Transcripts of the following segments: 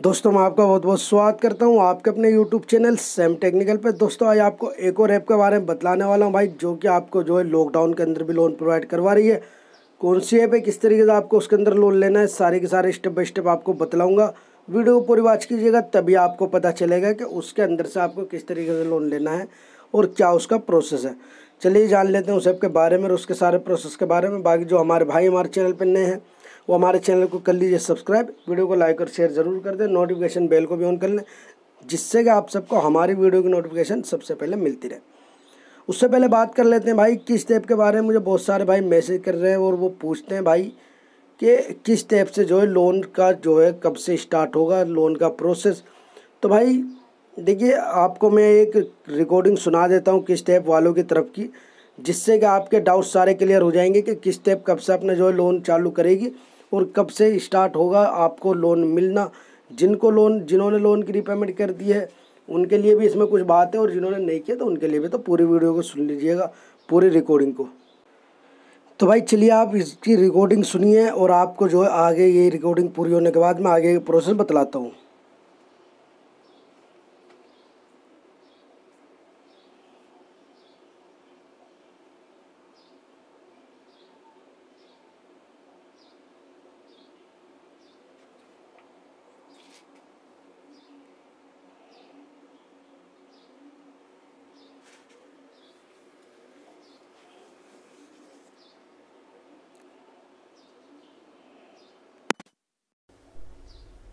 दोस्तों, मैं आपका बहुत बहुत स्वागत करता हूँ आपके अपने यूट्यूब चैनल सेम टेक्निकल पे। दोस्तों, आज आपको एक और ऐप के बारे में बतलाने वाला हूँ भाई, जो कि आपको जो है लॉकडाउन के अंदर भी लोन प्रोवाइड करवा रही है। कौन सी ऐप है, किस तरीके से आपको उसके अंदर लोन लेना है, सारे के सारे स्टेप बाई स्टेप आपको बतलाऊँगा। वीडियो को पूरी वाच कीजिएगा, तभी आपको पता चलेगा कि उसके अंदर से आपको किस तरीके से लोन लेना है और क्या उसका प्रोसेस है। चलिए, जान लेते हैं उस ऐप के बारे में और उसके सारे प्रोसेस के बारे में। बाकी जो हमारे भाई हमारे चैनल पर नए हैं वो हमारे चैनल को कर लीजिए सब्सक्राइब, वीडियो को लाइक और शेयर ज़रूर कर दें, नोटिफिकेशन बेल को भी ऑन कर लें, जिससे कि आप सबको हमारी वीडियो की नोटिफिकेशन सबसे पहले मिलती रहे। उससे पहले बात कर लेते हैं भाई, किस स्टेप के बारे में मुझे बहुत सारे भाई मैसेज कर रहे हैं और वो पूछते हैं भाई कि किस स्टेप से जो है लोन का जो है कब से स्टार्ट होगा, लोन का प्रोसेस। तो भाई, देखिए, आपको मैं एक रिकॉर्डिंग सुना देता हूँ किस स्टेप वालों की तरफ़ की, जिससे कि आपके डाउट सारे क्लियर हो जाएँगे कि किस स्टेप कब से अपना जो है लोन चालू करेगी। और कब से स्टार्ट होगा आपको लोन मिलना। जिनको लोन, जिन्होंने लोन की रिपेमेंट कर दी है, उनके लिए भी इसमें कुछ बात है और जिन्होंने नहीं किया तो उनके लिए भी तो पूरी वीडियो को सुन लीजिएगा, पूरी रिकॉर्डिंग को। तो भाई चलिए आप इसकी रिकॉर्डिंग सुनिए और आपको जो है आगे ये रिकॉर्डिंग पूरी होने के बाद मैं आगे प्रोसेस बतलाता हूँ।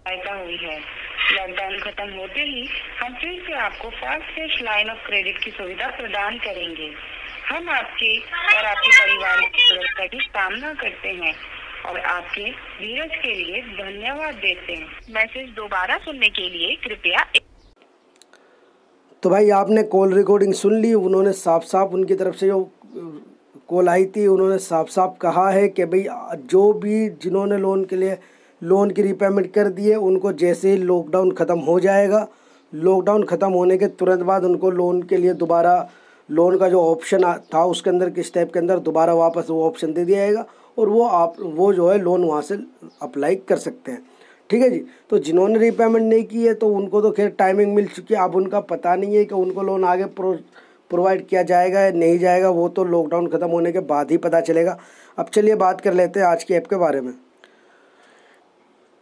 सहायता हुई है। लॉकडाउन खत्म होते ही हम फिर से आपको fast cash line of credit की सुविधा प्रदान करेंगे। हम आपके और आपके परिवार की सुरक्षा की कामना करते हैं और आपके धीरज के लिए धन्यवाद देते हैं। मैसेज दोबारा सुनने के लिए कृपया तो भाई, आपने कॉल रिकॉर्डिंग सुन ली, उन्होंने साफ़ साफ़ उनकी तरफ़ से जो कॉल आई थी, उन्होंने साफ़ साफ़ कहा है कि भाई, जो भी जिन्होंने लोन के लिए लोन की रीपेमेंट कर दिए उनको जैसे ही लॉकडाउन ख़त्म हो जाएगा लॉकडाउन ख़त्म होने के तुरंत बाद उनको लोन के लिए दोबारा लोन का जो ऑप्शन था उसके अंदर, किस टाइप के अंदर, दोबारा वापस वो ऑप्शन दे दिया जाएगा और वो आप, वो जो है लोन वहाँ से अप्लाई कर सकते हैं। ठीक है जी? तो जिन्होंने रीपेमेंट नहीं की है तो उनको तो खैर टाइमिंग मिल चुकी है। अब उनका पता नहीं है कि उनको लोन आगे प्रो प्रोवाइड किया जाएगा या नहीं जाएगा, वो तो लॉकडाउन ख़त्म होने के बाद ही पता चलेगा। अब चलिए बात कर लेते हैं आज की ऐप के बारे में।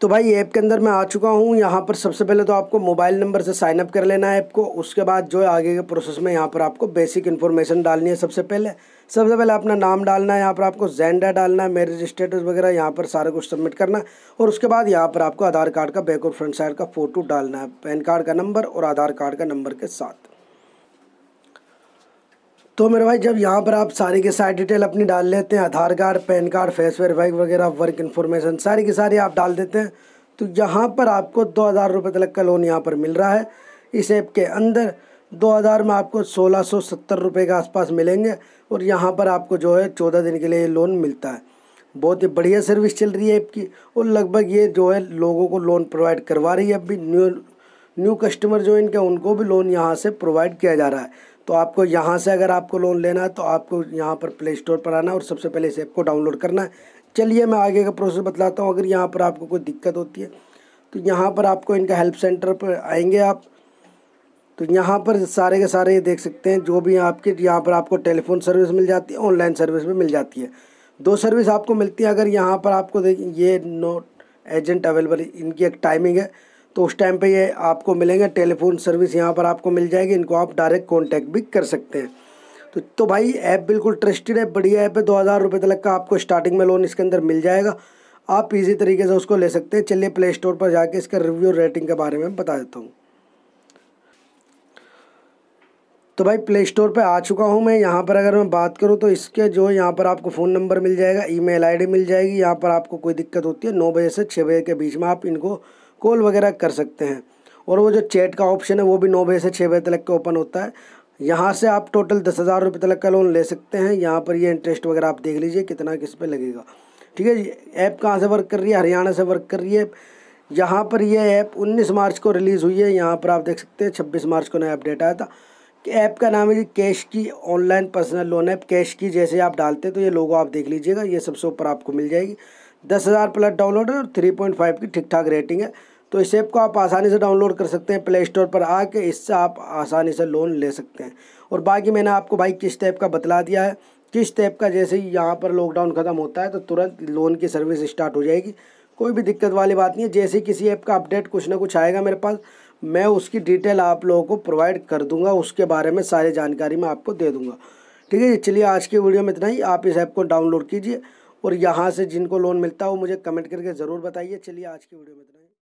तो भाई, ऐप के अंदर मैं आ चुका हूँ। यहाँ पर सबसे पहले तो आपको मोबाइल नंबर से साइन अप कर लेना है ऐप को। उसके बाद जो है, आगे के प्रोसेस में यहाँ पर आपको बेसिक इन्फॉर्मेशन डालनी है सबसे पहले। सबसे पहले अपना नाम डालना है। यहाँ पर आपको जेंडर डालना है मैरिज स्टेटस वगैरह यहाँ पर सारा कुछ सबमिट करना है। और उसके बाद यहाँ पर आपको आधार कार्ड का बैक और फ्रंट साइड का फ़ोटो डालना है। पैन कार्ड का नंबर और आधार कार्ड का नंबर के साथ। तो मेरे भाई, जब यहाँ पर आप सारी की सारी डिटेल अपनी डाल लेते हैं, Aadhaar card, PAN card, face verify वगैरह वर्क इन्फॉर्मेशन सारी की सारी आप डाल देते हैं तो यहाँ पर आपको दो हज़ार रुपये तक का लोन यहाँ पर मिल रहा है। इस ऐप के अंदर दो हज़ार में आपको सोलह सौ सत्तर रुपये के आसपास मिलेंगे और यहाँ पर आपको जो है चौदह दिन के लिए ये लोन मिलता है। बहुत ही बढ़िया सर्विस चल रही है ऐप की और लगभग ये जो है लोगों को लोन प्रोवाइड करवा रही है। अभी न्यू न्यू कस्टमर जो इनके, उनको भी लोन यहाँ से प्रोवाइड किया जा रहा है। तो आपको यहाँ से अगर आपको लोन लेना है तो आपको यहाँ पर प्ले स्टोर पर आना है और सबसे पहले इस ऐप को डाउनलोड करना है। चलिए मैं आगे का प्रोसेस बतलाता हूँ, अगर यहाँ पर आपको कोई दिक्कत होती है तो यहाँ पर आपको इनका हेल्प सेंटर पर आएँगे आप। तो यहाँ पर सारे के सारे ये देख सकते हैं, जो भी आपके, यहाँ पर आपको टेलीफोन सर्विस मिल जाती है ऑनलाइन सर्विस भी मिल जाती है। दो सर्विस आपको मिलती है, अगर यहाँ पर आपको देखिए ये नोट एजेंट अवेलेबल इनकी एक टाइमिंग है। तो उस टाइम पे ये आपको मिलेंगे टेलीफोन सर्विस यहाँ पर आपको मिल जाएगी, इनको आप डायरेक्ट कांटेक्ट भी कर सकते हैं। तो तो भाई ऐप बिल्कुल ट्रस्टेड है, बढ़िया ऐप है, दो हज़ार रुपये तक का आपको स्टार्टिंग में लोन इसके अंदर मिल जाएगा। आप इजी तरीके से उसको ले सकते हैं। चलिए प्ले स्टोर पर जाके इसका रिव्यू रेटिंग के बारे में बता देता हूँ। तो भाई प्ले स्टोर पे आ चुका हूँ मैं। यहाँ पर अगर मैं बात करूँ तो इसके जो यहाँ पर आपको फ़ोन नंबर मिल जाएगा ईमेल आईडी मिल जाएगी। यहाँ पर आपको कोई दिक्कत होती है, नौ बजे से छः बजे के बीच में आप इनको कॉल वगैरह कर सकते हैं। और वो जो चैट का ऑप्शन है, वो भी नौ बजे से छः बजे तक के ओपन होता है। यहाँ से आप टोटल दस हज़ार रुपये तक का लोन ले सकते हैं। यहाँ पर ये इंटरेस्ट वगैरह आप देख लीजिए, कितना किस पे लगेगा। ठीक है ऐप कहाँ से वर्क कर रही है? हरियाणा से वर्क कर रही है। यहाँ पर ये ऐप 19 मार्च को रिलीज़ हुई है। यहाँ पर आप देख सकते हैं 26 मार्च को नया अपडेट आया था। ऐप का नाम है जी, कैश की online personal loan app. Cash की जैसे आप डालते हैं तो ये लोगो आप देख लीजिएगा। ये सबसे ऊपर आपको मिल जाएगी। दस हज़ार प्लस डाउनलोड है और थ्री पॉइंट फाइव की ठीक ठाक रेटिंग है। तो इस ऐप को आप आसानी से डाउनलोड कर सकते हैं प्ले स्टोर पर आके इससे आप आसानी से लोन ले सकते हैं। और बाकी मैंने आपको भाई किस टाइप का बतला दिया है, किस टाइप का जैसे ही यहाँ पर लॉकडाउन ख़त्म होता है तो तुरंत लोन की सर्विस स्टार्ट हो जाएगी। कोई भी दिक्कत वाली बात नहीं है, जैसे किसी ऐप का अपडेट कुछ ना कुछ आएगा मेरे पास, मैं उसकी डिटेल आप लोगों को प्रोवाइड कर दूँगा, उसके बारे में सारी जानकारी मैं आपको दे दूँगा। ठीक है चलिए आज की वीडियो में इतना ही। आप इस ऐप को डाउनलोड कीजिए। और यहाँ से जिनको लोन मिलता है वो मुझे कमेंट करके ज़रूर बताइए। चलिए आज की वीडियो में इतना